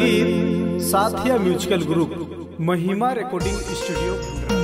Saathiya musical group Mahima recording studio